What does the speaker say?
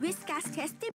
Whiskas tested.